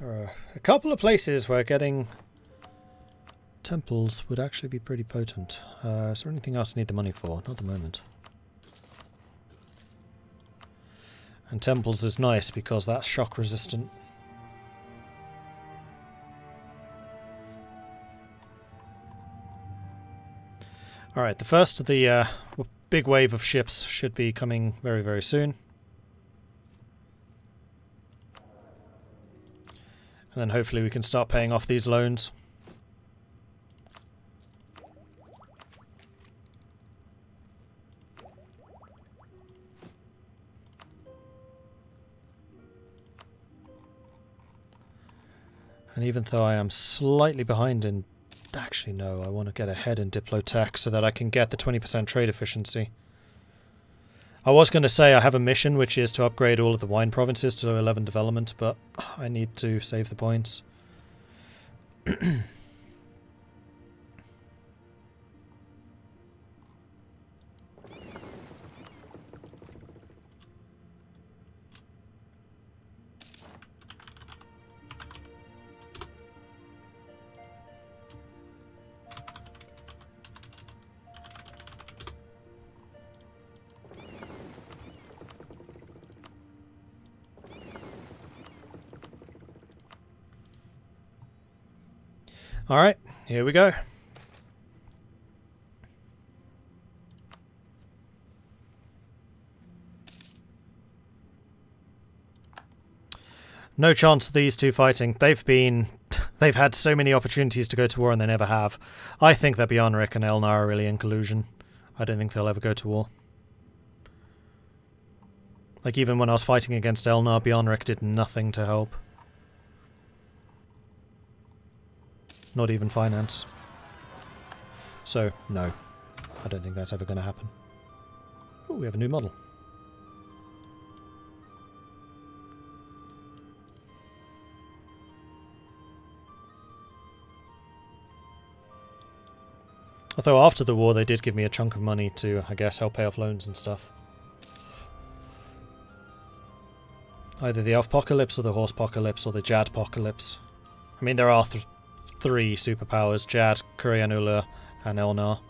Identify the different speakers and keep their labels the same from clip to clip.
Speaker 1: There are a couple of places where getting temples would actually be pretty potent. Uh, is there anything else I need the money for? Not at the moment. And temples is nice because that's shock resistant. Alright, the first of the uh, big wave of ships should be coming very, very soon. And then hopefully we can start paying off these loans. And even though I am slightly behind in... Actually, no, I want to get ahead in Diplotech so that I can get the 20% trade efficiency. I was going to say I have a mission which is to upgrade all of the wine provinces to 11 development, but I need to save the points. Alright, here we go. No chance of these two fighting. They've been... They've had so many opportunities to go to war and they never have. I think that Bjarnrik and Elnar are really in collusion. I don't think they'll ever go to war. Like even when I was fighting against Elnar, Bjarnrik did nothing to help. Not even finance. So, no. I don't think that's ever going to happen. Oh, we have a new model. Although after the war they did give me a chunk of money to, I guess, help pay off loans and stuff. Either the Elf-pocalypse or the Horse-pocalypse or the Jad-pocalypse. I mean, there are th three superpowers, Jad, Kurianula, and Elnar.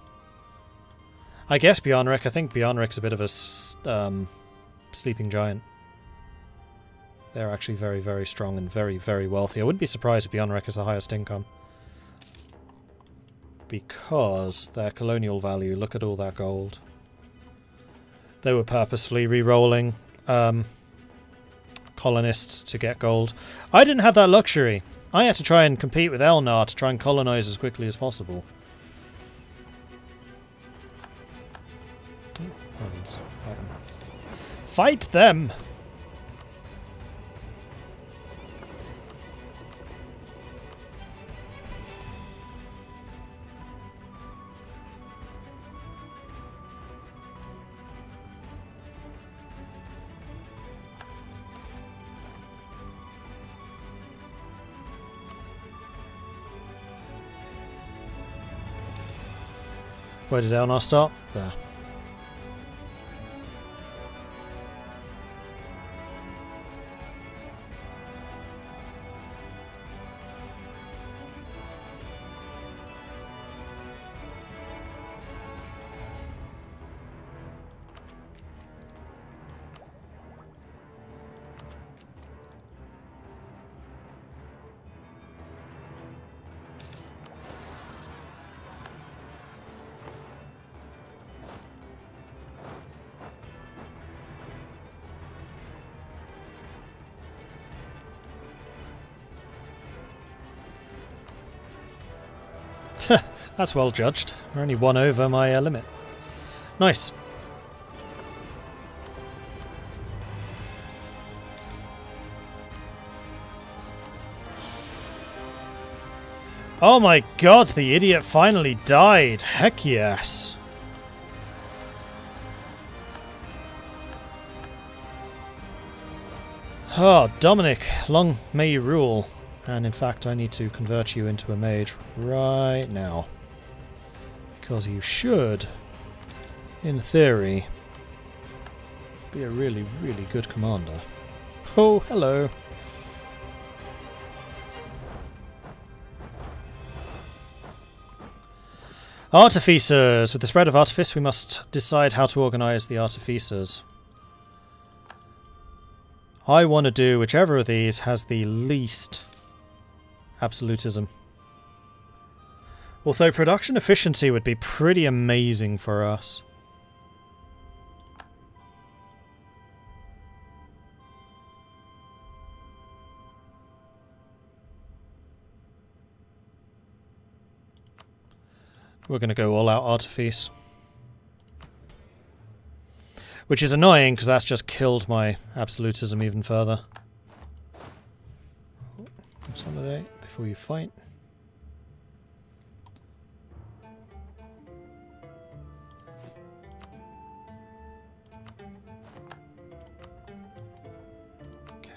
Speaker 1: I guess Bjarnrik, I think Bjarnrik's a bit of a um, sleeping giant. They're actually very, very strong and very, very wealthy. I wouldn't be surprised if Bjarnrik has the highest income. Because their colonial value, look at all that gold. They were purposefully re-rolling um, colonists to get gold. I didn't have that luxury. I had to try and compete with Elnar to try and colonize as quickly as possible. Oh, Fight them. Where did Elnar start? There. That's well judged. We're only one over my uh, limit. Nice. Oh my god, the idiot finally died. Heck yes. Oh, Dominic, long may you rule. And in fact, I need to convert you into a mage right now. Because you should, in theory, be a really, really good commander. Oh, hello! Artificers! With the spread of artifice, we must decide how to organise the artificers. I want to do whichever of these has the least absolutism. Although production efficiency would be pretty amazing for us. We're going to go all out Artifice. Which is annoying because that's just killed my absolutism even further. Consolidate before you fight.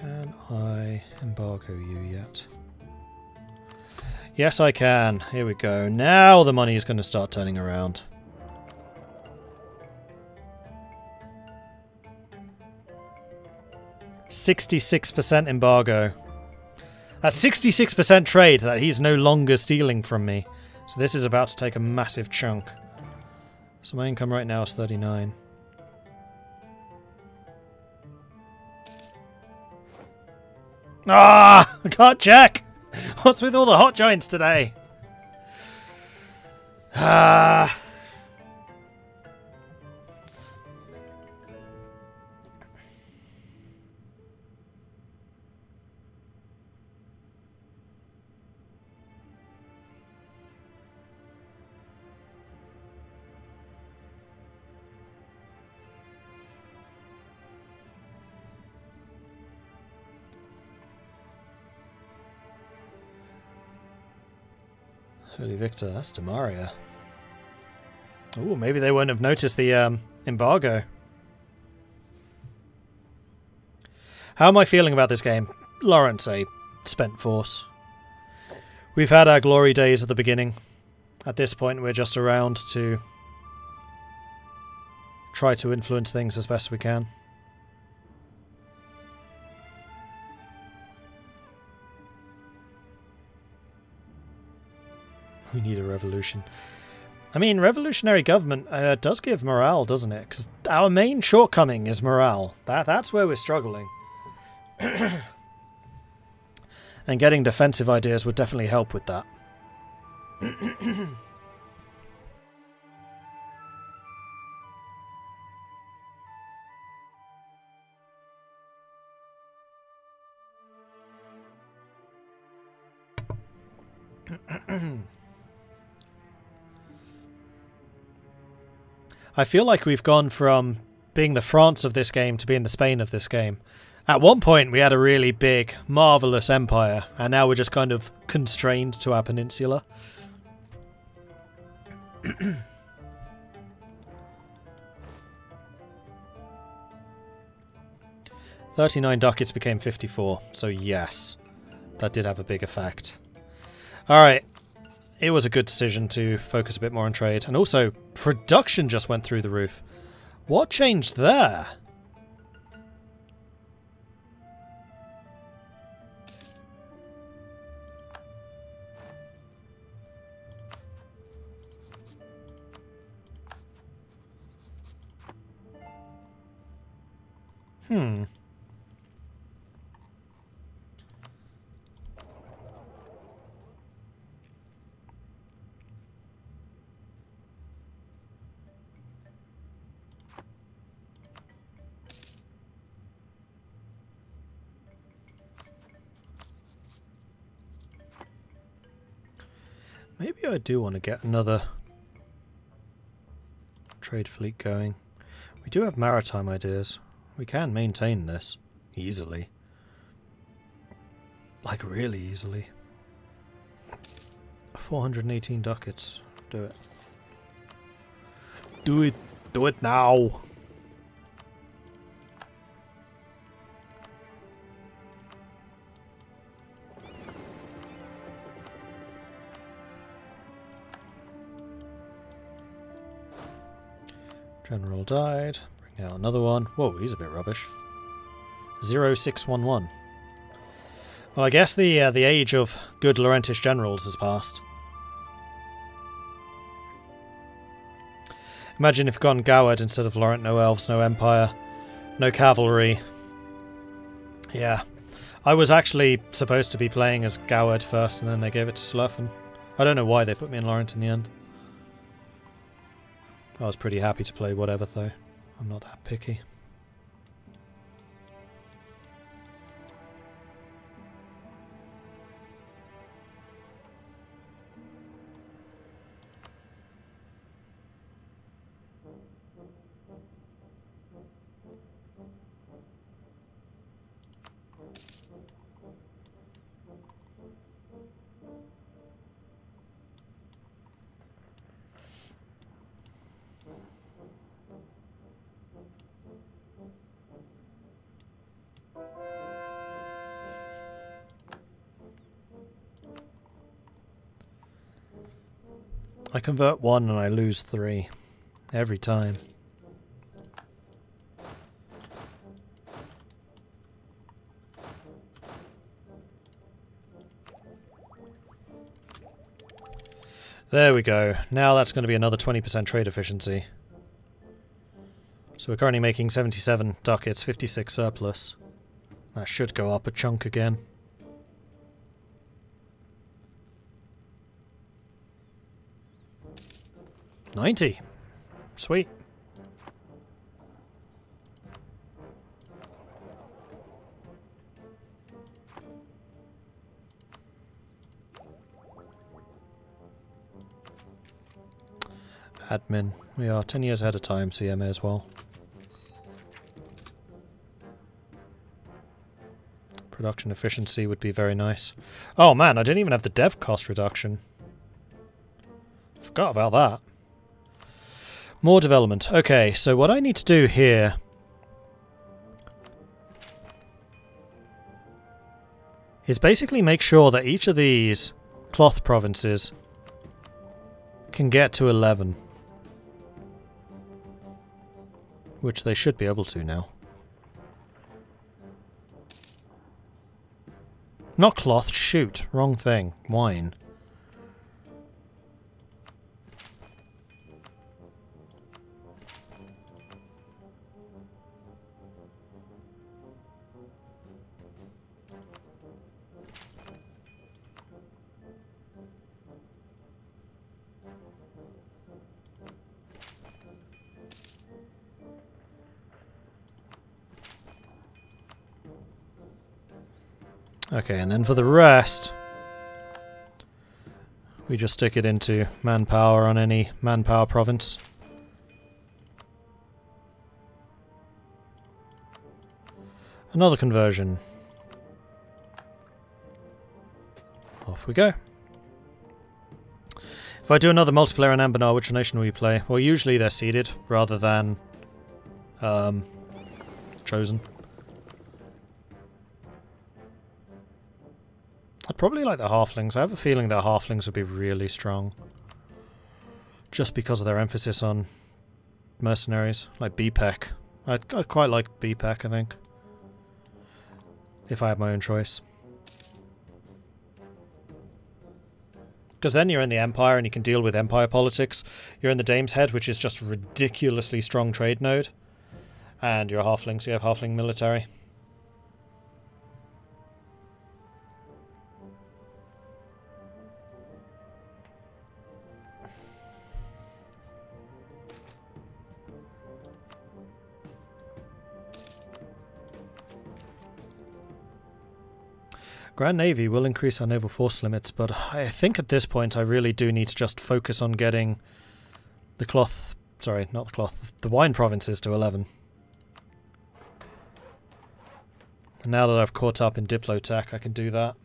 Speaker 1: Can I embargo you yet? Yes, I can. Here we go. Now the money is going to start turning around. Sixty-six percent embargo. That's sixty-six percent trade that he's no longer stealing from me. So this is about to take a massive chunk. So my income right now is thirty-nine. Ah! I can't check! What's with all the hot joints today? Ah. Victor, that's Demaria. Oh, maybe they wouldn't have noticed the um, embargo. How am I feeling about this game? Lorent, a spent force. We've had our glory days at the beginning. At this point, we're just around to try to influence things as best we can. We need a revolution. I mean, revolutionary government uh, does give morale, doesn't it? Because our main shortcoming is morale. That That's where we're struggling. and getting defensive ideas would definitely help with that. I feel like we've gone from being the France of this game to being the Spain of this game. At one point, we had a really big, marvellous empire, and now we're just kind of constrained to our peninsula. Thirty-nine ducats became fifty-four, so yes, that did have a big effect. All right, it was a good decision to focus a bit more on trade. And also, production just went through the roof. What changed there? I do want to get another trade fleet going. We do have maritime ideas. We can maintain this easily. Like really easily. 418 ducats. Do it. Do it. Do it now. General died. Bring out another one. Whoa, he's a bit rubbish. 0611. Well, I guess the uh, the age of good Lorentish generals has passed. Imagine if gone Gawed instead of Lorent, no elves, no empire, no cavalry. Yeah. I was actually supposed to be playing as Gawed first and then they gave it to Slurfen. I don't know why they put me in Lorent in the end. I was pretty happy to play whatever though. I'm not that picky. I convert one and I lose three. Every time. There we go. Now that's going to be another 20% trade efficiency. So we're currently making 77 ducats, 56 surplus. That should go up a chunk again. 90. Sweet. Admin. We are 10 years ahead of time, so yeah, may as well. Production efficiency would be very nice. Oh man, I didn't even have the dev cost reduction. Forgot about that. More development. Okay, so what I need to do here... is basically make sure that each of these cloth provinces can get to 11. Which they should be able to now. Not cloth, shoot. Wrong thing. Wine. Okay, and then for the rest, we just stick it into manpower on any manpower province. Another conversion. Off we go. If I do another multiplayer in Anbennar, which nation will you play? Well, usually they're seeded rather than um, chosen. Probably like the halflings. I have a feeling that halflings would be really strong. Just because of their emphasis on mercenaries, like Beepeck. I'd, I'd quite like Beepeck, I think. If I had my own choice. Because then you're in the Empire and you can deal with Empire politics. You're in the Dame's Head, which is just ridiculously strong trade node. And you're halflings, so you have halfling military. Grand Navy will increase our naval force limits, but I think at this point I really do need to just focus on getting the cloth, sorry, not the cloth, the wine provinces to 11. And now that I've caught up in Diplotech, I can do that.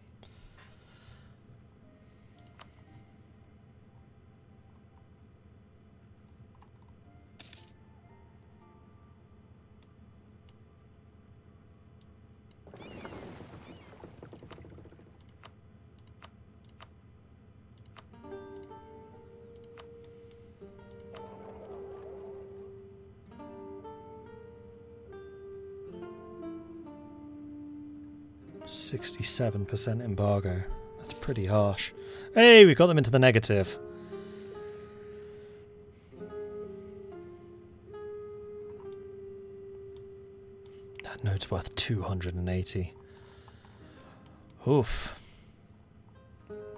Speaker 1: 7% embargo. That's pretty harsh. Hey, we got them into the negative. That note's worth 280. Oof.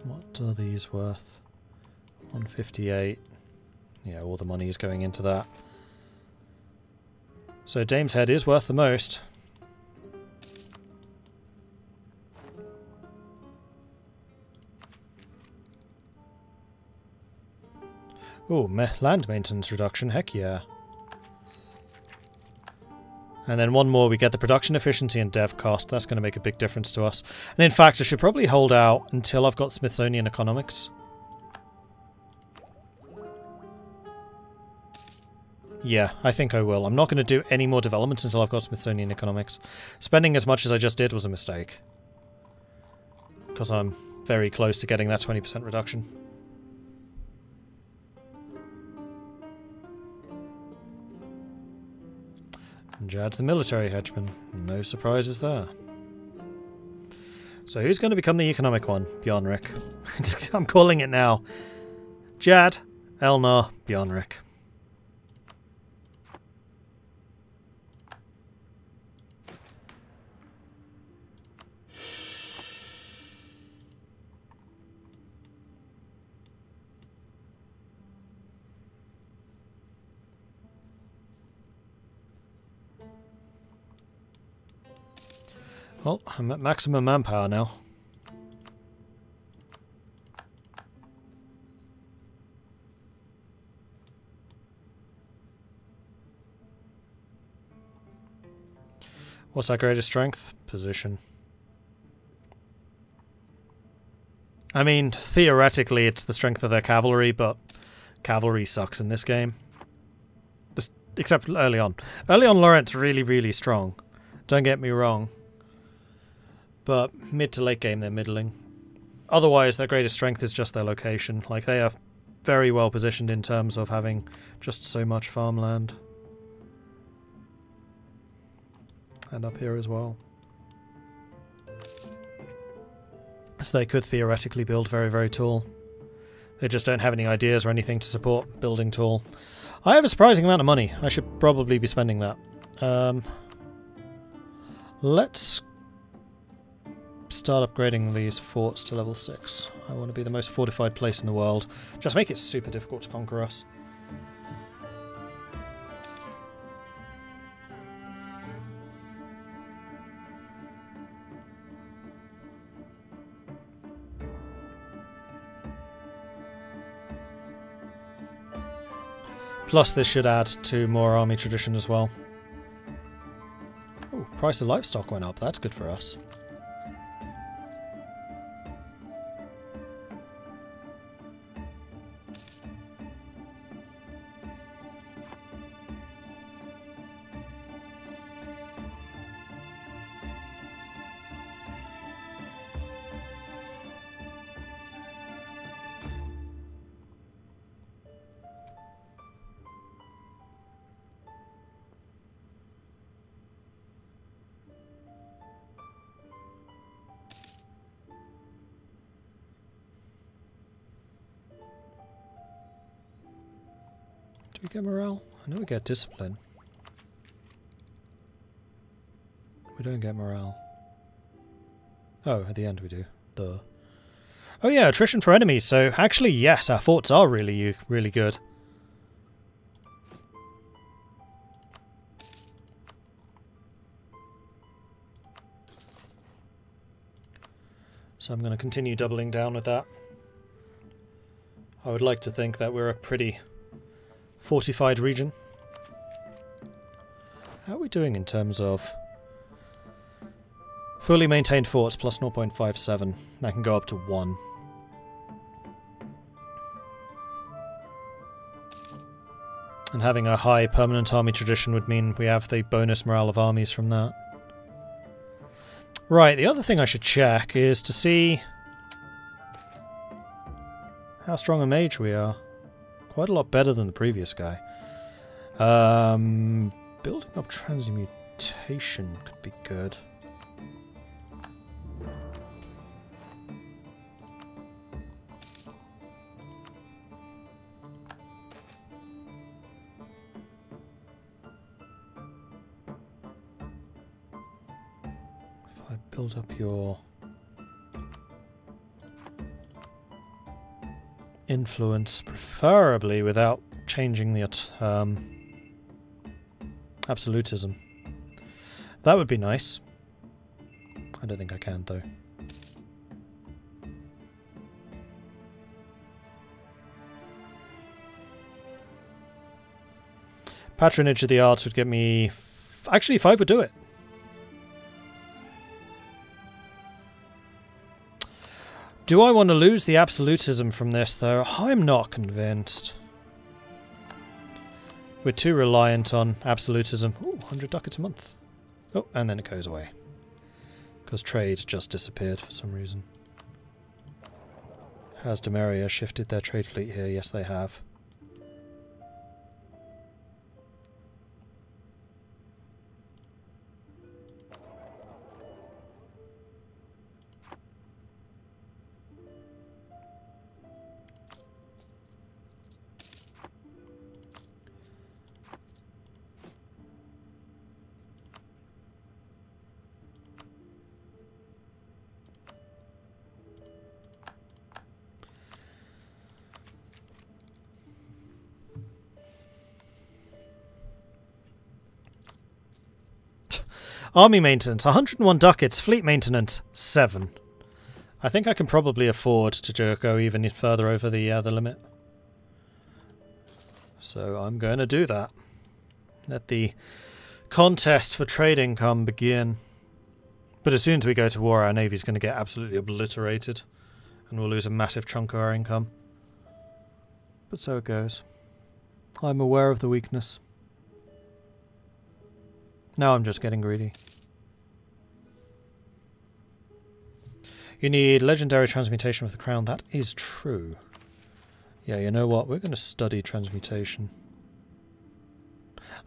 Speaker 1: What are these worth? 158. Yeah, all the money is going into that. So Dame's Head is worth the most. Oh, land maintenance reduction, heck yeah. And then one more, we get the production efficiency and dev cost. That's going to make a big difference to us. And in fact, I should probably hold out until I've got Smithsonian economics. Yeah, I think I will. I'm not going to do any more developments until I've got Smithsonian economics. Spending as much as I just did was a mistake. Because I'm very close to getting that 20% reduction. Jad's the military henchman. No surprises there. So who's going to become the economic one? Bjarnrik. I'm calling it now. Jad, Elnar, Bjarnrik. Well, I'm at maximum manpower now. What's our greatest strength? Position. I mean, theoretically it's the strength of their cavalry, but cavalry sucks in this game. This, except early on. Early on, Lorent's really, really strong. Don't get me wrong but mid to late game they're middling. Otherwise, their greatest strength is just their location. Like, they are very well positioned in terms of having just so much farmland. And up here as well. So they could theoretically build very, very tall. They just don't have any ideas or anything to support building tall. I have a surprising amount of money. I should probably be spending that. Um, let's start upgrading these forts to level 6. I want to be the most fortified place in the world. Just make it super difficult to conquer us. Plus this should add to more army tradition as well. Oh, price of livestock went up. That's good for us. Get discipline. We don't get morale. Oh, at the end we do. Duh. Oh yeah, attrition for enemies. So actually, yes, our forts are really, really good. So I'm going to continue doubling down with that. I would like to think that we're a pretty fortified region. How are we doing in terms of fully maintained forts plus 0.57? That can go up to 1. And having a high permanent army tradition would mean we have the bonus morale of armies from that. Right, the other thing I should check is to see how strong a mage we are. Quite a lot better than the previous guy. Um, building up transmutation could be good. If I build up your influence, preferably without changing the um, absolutism. That would be nice. I don't think I can, though. Patronage of the arts would get me... Actually, five would do it. Do I want to lose the absolutism from this, though? I'm not convinced. We're too reliant on absolutism. Ooh, 100 ducats a month. Oh, and then it goes away. Because trade just disappeared for some reason. Has Demeria shifted their trade fleet here? Yes, they have. Army maintenance, 101 ducats. Fleet maintenance, 7. I think I can probably afford to go even further over the, uh, the limit. So I'm going to do that. Let the contest for trade income begin. But as soon as we go to war, our navy's going to get absolutely obliterated. And we'll lose a massive chunk of our income. But so it goes. I'm aware of the weakness. Now I'm just getting greedy. You need legendary transmutation with the crown. That is true. Yeah, you know what? We're going to study transmutation.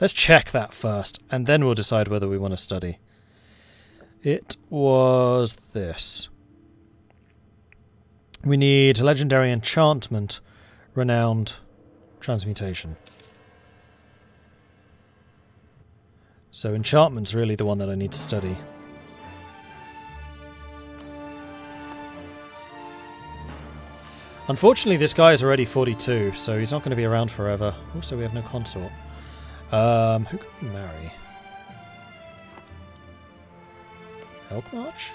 Speaker 1: Let's check that first, and then we'll decide whether we want to study. It was this. We need legendary enchantment, renowned transmutation. So enchantment's really the one that I need to study. Unfortunately, this guy is already 42, so he's not going to be around forever. Also, we have no consort. Um, who can we marry? Elkmarch?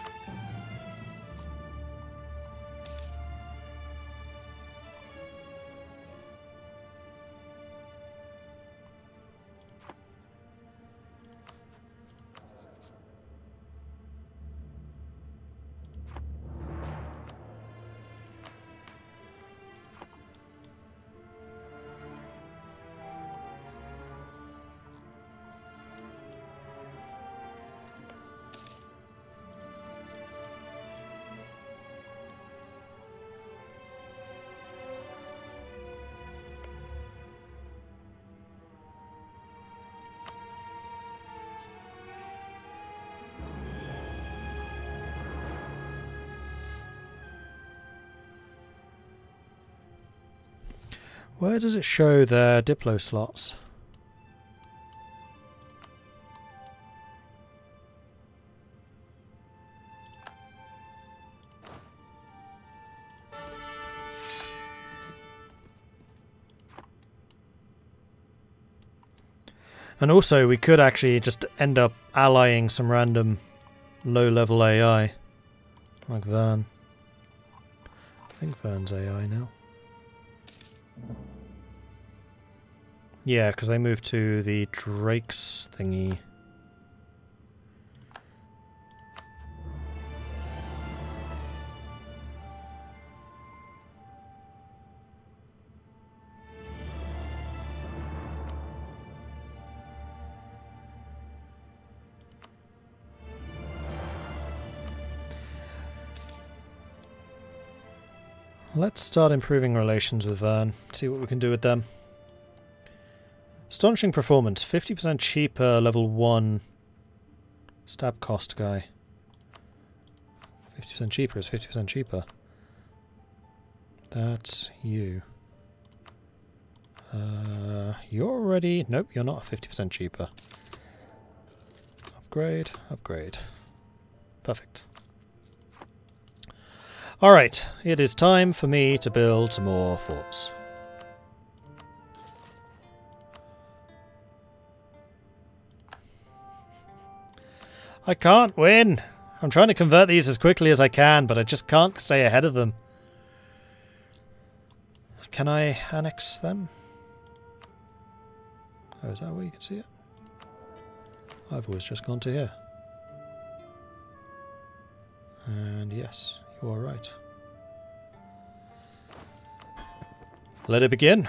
Speaker 1: Where does it show their Diplo slots? And also, we could actually just end up allying some random low-level AI. Like Verne. I think Verne's AI now. Yeah, because they moved to the Drake's thingy. Let's start improving relations with Verne, see what we can do with them. Astonishing performance, 50% cheaper level 1 stab cost guy. 50% cheaper is 50% cheaper. That's you. Uh, you're already... Nope, you're not 50% cheaper. Upgrade, upgrade. Perfect. Alright, it is time for me to build some more forts. I can't win! I'm trying to convert these as quickly as I can, but I just can't stay ahead of them. Can I annex them? Oh, is that where you can see it? I've always just gone to here. And yes, you are right. Let it begin.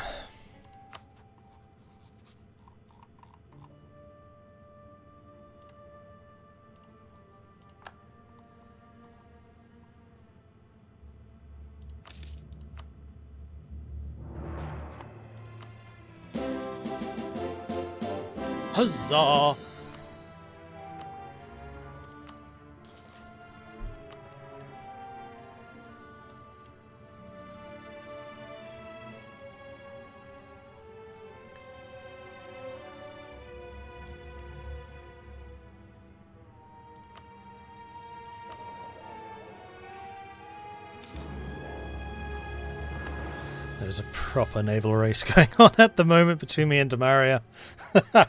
Speaker 1: Proper naval race going on at the moment between me and Demaria.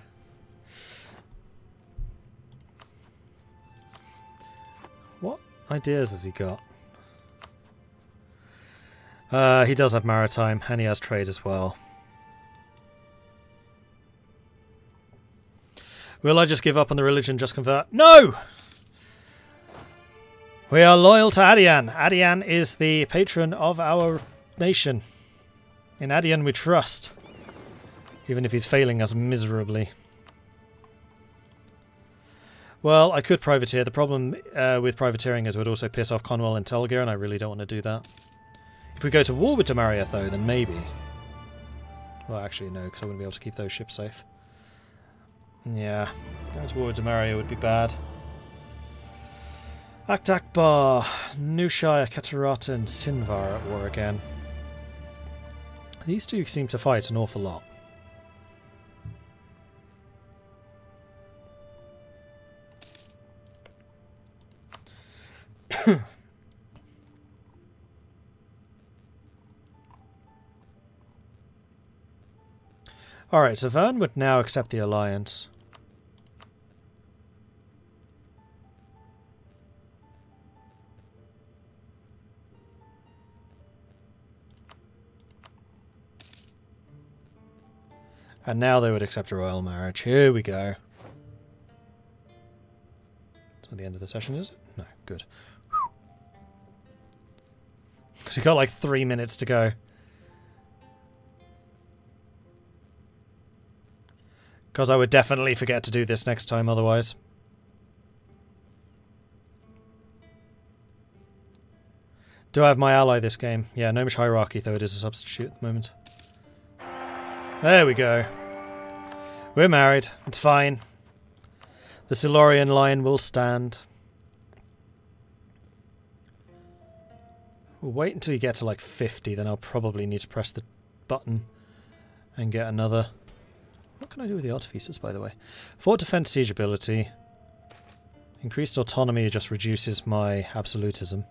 Speaker 1: what ideas has he got? Uh, he does have maritime, and he has trade as well. Will I just give up on the religion, just convert? No! We are loyal to Adian. Adian is the patron of our nation. In Adian we trust. Even if he's failing us miserably. Well, I could privateer. The problem uh, with privateering is it would also piss off Conwell and Telgear, and I really don't want to do that. If we go to war with Demaria, though, then maybe. Well, actually, no, because I wouldn't be able to keep those ships safe. Yeah, going to war with Demaria would be bad. Act Akbar, Nushaya, Katarata, and Sinvar at war again. These two seem to fight an awful lot. Alright, so Verne would now accept the alliance. And now they would accept a royal marriage. Here we go. It's not the end of the session, is it? No, good. Because we got like three minutes to go. Because I would definitely forget to do this next time otherwise. Do I have my ally this game? Yeah, Gnomish Hierarchy, though it is a substitute at the moment. There we go. We're married. It's fine. The Silurian line will stand. We'll wait until you get to like 50, then I'll probably need to press the button and get another. What can I do with the artificers, by the way? Fort defense siege ability. Increased autonomy just reduces my absolutism.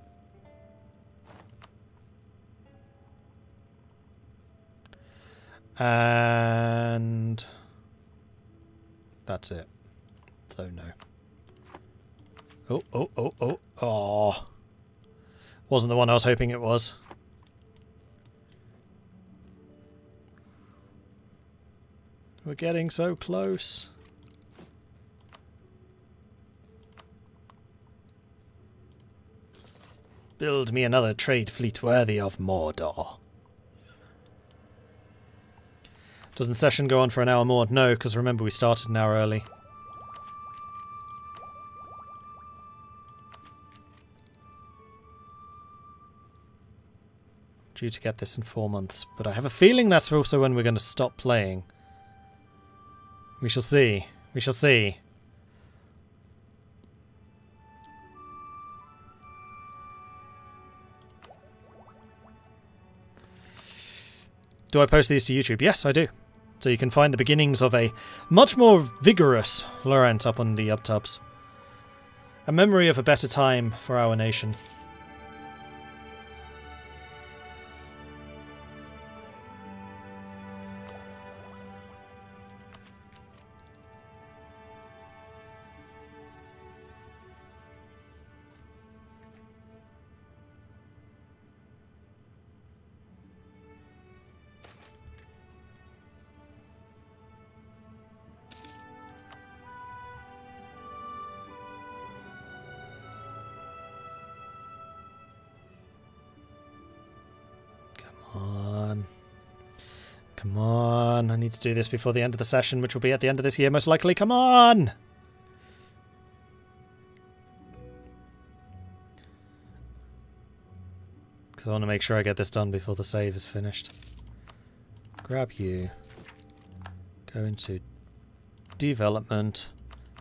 Speaker 1: And that's it. So no. Oh, oh, oh, oh, oh. Wasn't the one I was hoping it was. We're getting so close. Build me another trade fleet worthy of Mordor. Doesn't session go on for an hour more? No, because remember we started an hour early. Due to get this in four months, but I have a feeling that's also when we're going to stop playing. We shall see. We shall see. Do I post these to YouTube? Yes, I do. So you can find the beginnings of a much more vigorous Lorent up on the uptubs. A memory of a better time for our nation. Come on. I need to do this before the end of the session, which will be at the end of this year, most likely. Come on! Because I want to make sure I get this done before the save is finished. Grab you. Go into development.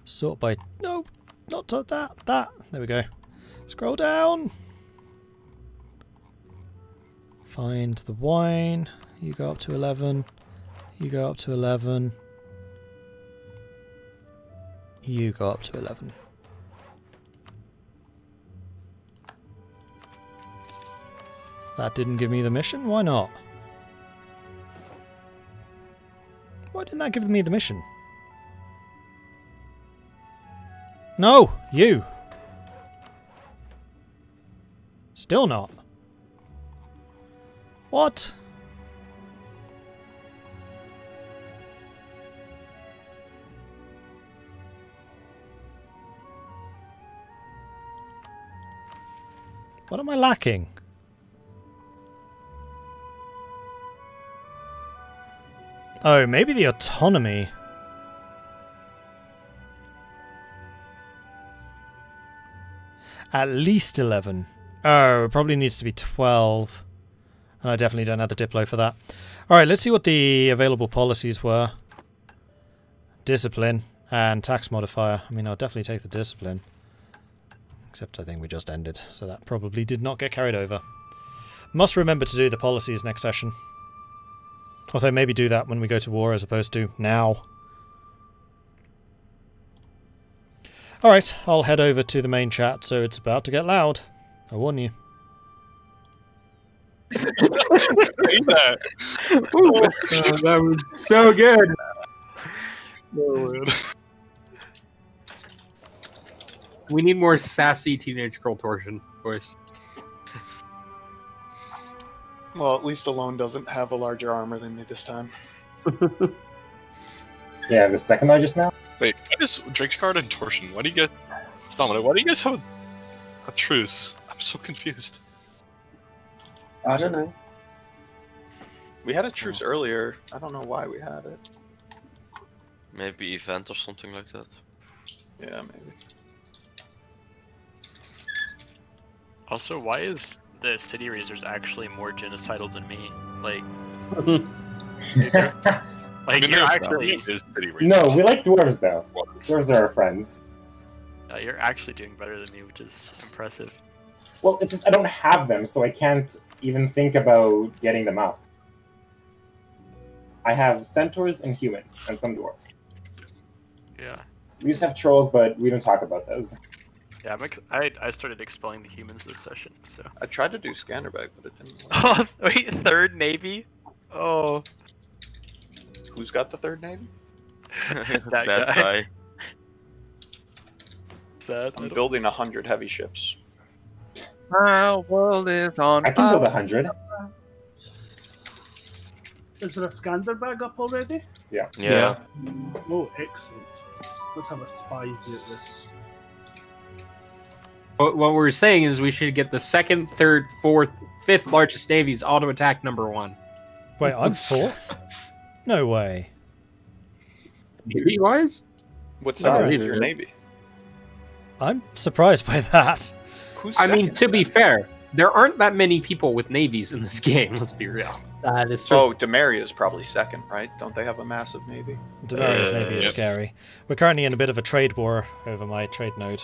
Speaker 1: Sort by... No! Not to that! That! There we go. Scroll down! Find the wine. You go up to 11. You go up to 11. You go up to 11. That didn't give me the mission? Why not? Why didn't that give me the mission? No! You! Still not. What? What am I lacking? Oh, maybe the autonomy. At least 11. Oh, probably needs to be 12. And I definitely don't have the Diplo for that. Alright, let's see what the available policies were. Discipline and tax modifier. I mean, I'll definitely take the discipline. Except I think we just ended, so that probably did not get carried over. Must remember to do the policies next session. Although maybe do that when we go to war as opposed to now. Alright, I'll head over to the main chat, so it's about to get loud. I warn you.
Speaker 2: Say that.
Speaker 3: Oh, that was so good. We need more sassy teenage girl torsion voice.
Speaker 2: Well, at least Alone doesn't have a larger armor than me this time.
Speaker 4: Yeah, the second largest now.
Speaker 5: Wait, what is Drake's Guard and Torsion? Why do you get Dominic? Why do you guys have a, a truce? I'm so confused.
Speaker 6: I don't know.
Speaker 2: We had a oh. truce earlier. I don't know why we had it.
Speaker 7: Maybe event or something like that.
Speaker 2: Yeah, maybe.
Speaker 8: Also, why is the City raisers actually more genocidal than me? Like,
Speaker 5: I
Speaker 8: like
Speaker 5: mean,
Speaker 8: you're actually,
Speaker 5: is City
Speaker 4: no, we like dwarves though.
Speaker 5: What?
Speaker 4: Dwarves are our friends.
Speaker 8: uh, you're actually doing better than me, which is impressive.
Speaker 4: Well, it's just I don't have them, so I can't even think about getting them up. I have centaurs and humans and some dwarves.
Speaker 8: Yeah,
Speaker 4: We used to have trolls, but we don't talk about those.
Speaker 8: Yeah. I'm ex- I I started expelling the humans this session, so.
Speaker 2: I tried to do Skanderbeg, but it didn't work.
Speaker 8: Oh wait, third navy. Oh,
Speaker 2: Who's got the third navy?
Speaker 8: that
Speaker 7: That
Speaker 8: guy.
Speaker 7: guy.
Speaker 8: Sad.
Speaker 2: I'm building a hundred heavy ships.
Speaker 6: Our world is on
Speaker 4: I can build a hundred.
Speaker 9: Is there a Skanderbeg up already?
Speaker 7: Yeah. Yeah.
Speaker 9: Oh, excellent. Let's have a spicy at this.
Speaker 3: What, what we're saying is we should get the second, third, fourth, fifth largest navies auto attack number one.
Speaker 1: Wait, I'm fourth? No way.
Speaker 3: Navy wise?
Speaker 2: What
Speaker 1: Oh,
Speaker 2: size is your navy?
Speaker 1: I'm surprised by that.
Speaker 2: Who's
Speaker 3: I mean, to be fair, there aren't that many people with navies in this game. Let's be real.
Speaker 6: That is true.
Speaker 2: Oh, Dameria is probably second, right? Don't they have a massive navy?
Speaker 1: Dameria's
Speaker 7: Uh,
Speaker 1: Navy is
Speaker 7: yep.
Speaker 1: scary. We're currently in a bit of a trade war over my trade node.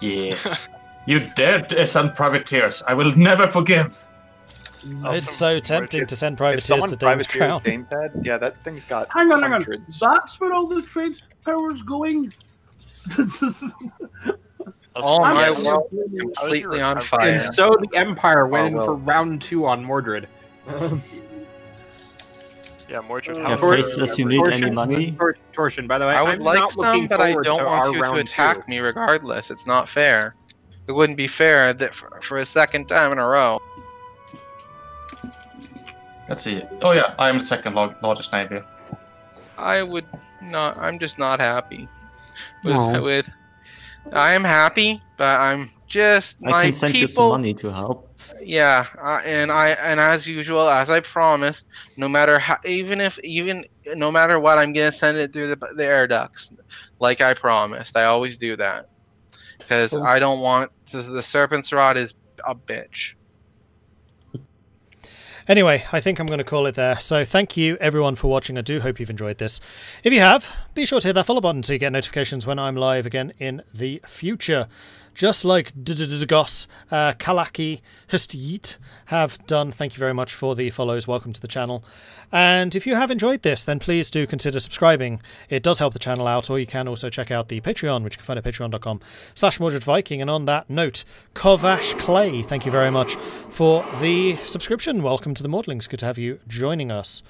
Speaker 10: Yeah. you dared to send privateers. I will never forgive.
Speaker 8: Also,
Speaker 1: it's so tempting
Speaker 8: if-
Speaker 1: to send privateers to Dame's
Speaker 2: privateers
Speaker 1: Crown.
Speaker 2: Dame's Head, yeah, that thing's got
Speaker 9: Hang on, hang on. That's where all the trade power's going?
Speaker 6: Oh my
Speaker 3: Yeah.
Speaker 6: world is completely on fire.
Speaker 3: And so the oh, Empire went
Speaker 6: Oh,
Speaker 3: in for round two on Mordred.
Speaker 8: Yeah, Mordred.
Speaker 9: Uh,
Speaker 8: how
Speaker 3: Tor-
Speaker 11: Faceless, you need any money?
Speaker 3: Tor- Torsion, by the way,
Speaker 6: I would
Speaker 3: I'm
Speaker 6: like
Speaker 3: not
Speaker 6: some, but I don't want you to attack
Speaker 3: two.
Speaker 6: me regardless. It's not fair. It wouldn't be fair that for, for a second time in a row.
Speaker 10: Let's see. Oh yeah, I am the second lar- largest navy.
Speaker 6: I would not. I'm just not happy with
Speaker 11: No.
Speaker 6: with. I am happy, but I'm just
Speaker 11: I
Speaker 6: my
Speaker 11: can send you some money to help.
Speaker 6: Yeah, uh, and I and as usual, as I promised, no matter how, even if even no matter what, I'm gonna send it through the the air ducts, like I promised. I always do that because I don't want the, the serpent's rod is a bitch.
Speaker 1: Anyway, I think I'm going to call it there. So thank you everyone for watching. I do hope you've enjoyed this. If you have, be sure to hit that follow button so you get notifications when I'm live again in the future. Just like Goss, uh, Kalaki, Hustyeet have done. Thank you very much for the follows. Welcome to the channel. And if you have enjoyed this, then please do consider subscribing. It does help the channel out, or you can also check out the Patreon, which you can find at patreon.com slash Viking. And on that note, Kovash Clay, thank you very much for the subscription. Welcome to the Maudlings. Good to have you joining us.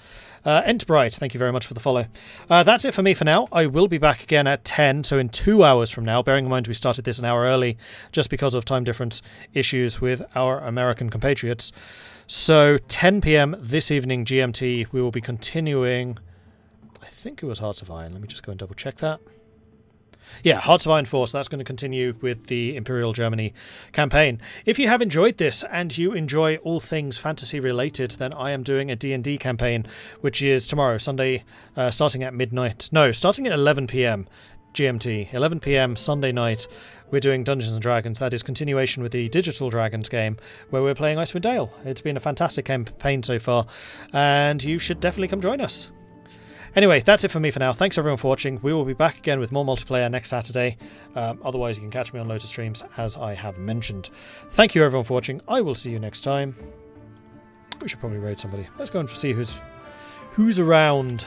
Speaker 1: Uh, Entbright, thank you very much for the follow. Uh, that's it for me for now. I will be back again at 10, so in two hours from now, bearing in mind we started this an hour early just because of time difference issues with our American compatriots. So 10 p.m. this evening GMT, we will be continuing. I think it was Hearts of Iron. Let me just go and double check that. Yeah, Hearts of Iron 4, so that's going to continue with the Imperial Germany campaign. If you have enjoyed this and you enjoy all things fantasy related, then I am doing a D&D campaign, which is tomorrow, Sunday, uh, starting at midnight. No, starting at 11 p.m. GMT, 11 p.m. Sunday night. We're doing Dungeons and Dragons. That is continuation with the Digital Dragons game, where we're playing Icewind Dale. It's been a fantastic campaign so far, and you should definitely come join us. Anyway, that's it for me for now. Thanks everyone for watching. We will be back again with more multiplayer next Saturday. Um, otherwise, you can catch me on Lotus streams, as I have mentioned. Thank you everyone for watching. I will see you next time. We should probably raid somebody. Let's go and see who's who's around.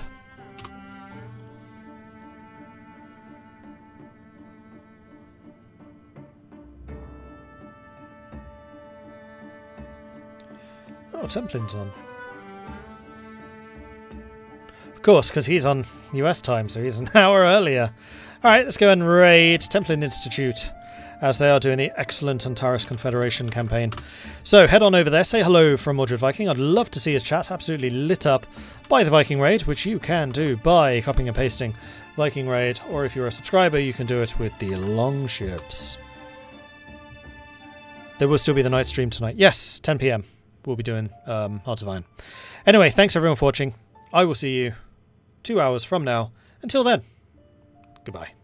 Speaker 1: Oh, Templin's on. Course, because he's on US time, so he's an hour earlier. Alright, let's go and raid Templin Institute, as they are doing the excellent Antares Confederation campaign. So head on over there, say hello from Mordred Viking. I'd love to see his chat absolutely lit up by the Viking Raid, which you can do by copying and pasting Viking Raid, or if you're a subscriber, you can do it with the Longships. There will still be the night stream tonight. Yes, 10 p.m. We'll be doing um, Hearts of Iron. Anyway, thanks everyone for watching. I will see you two hours from now. Until then, goodbye.